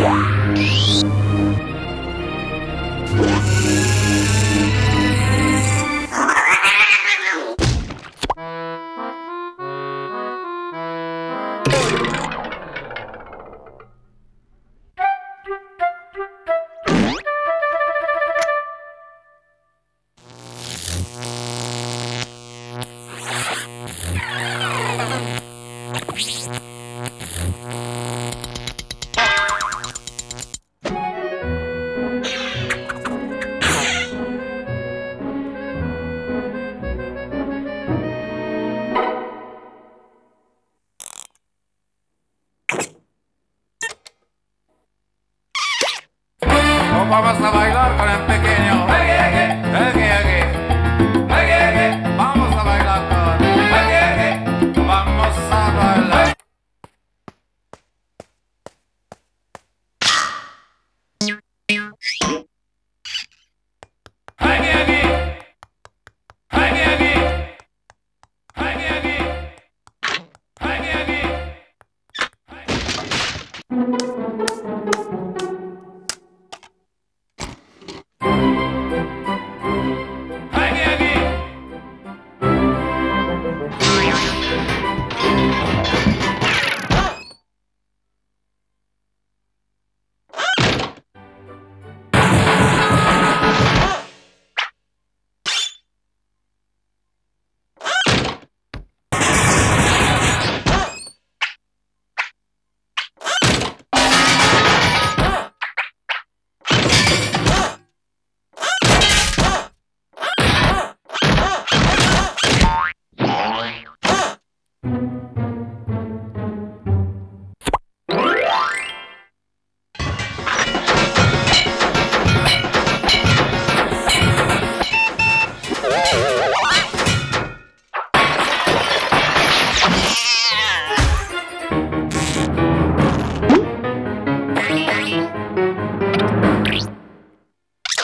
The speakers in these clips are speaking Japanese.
Yeah. Vamos a bailar con el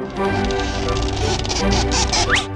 Thank you.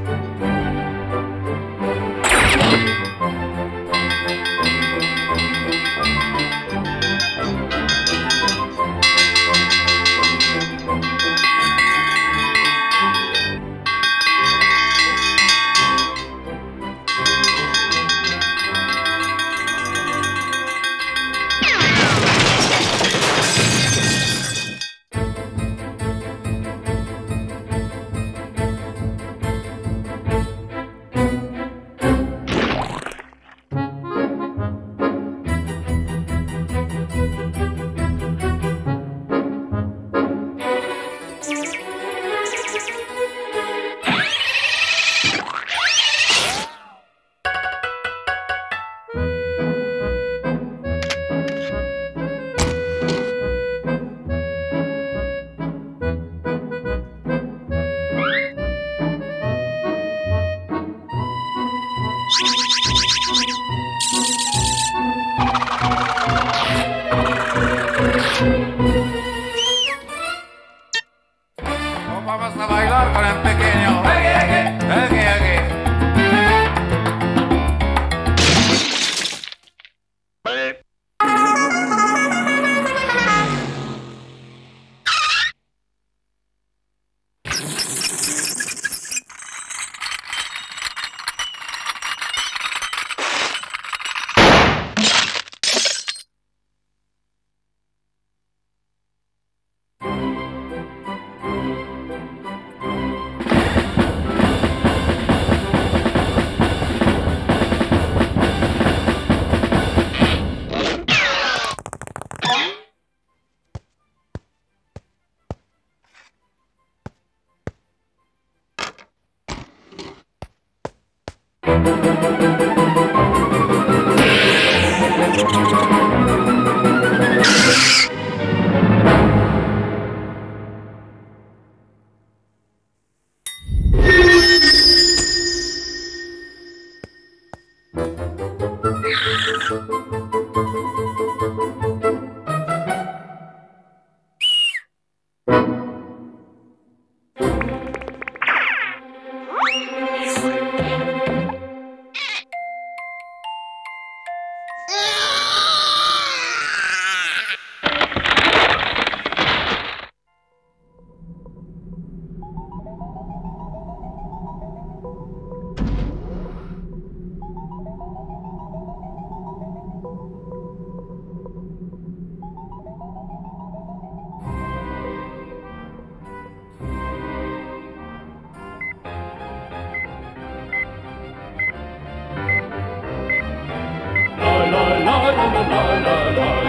Vamos la no, no, no.